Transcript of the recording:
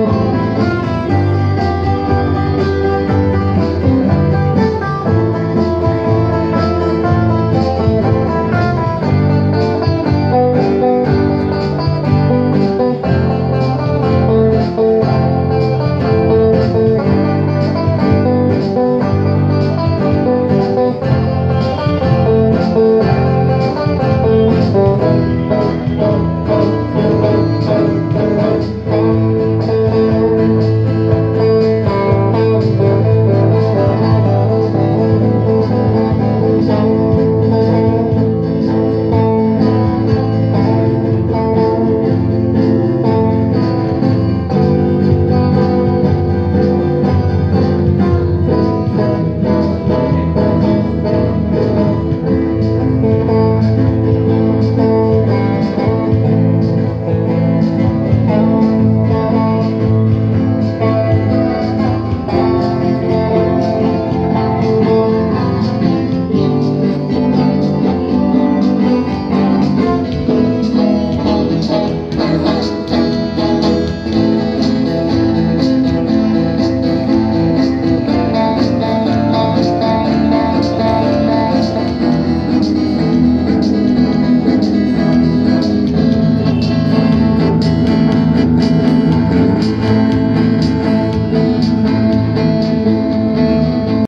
you.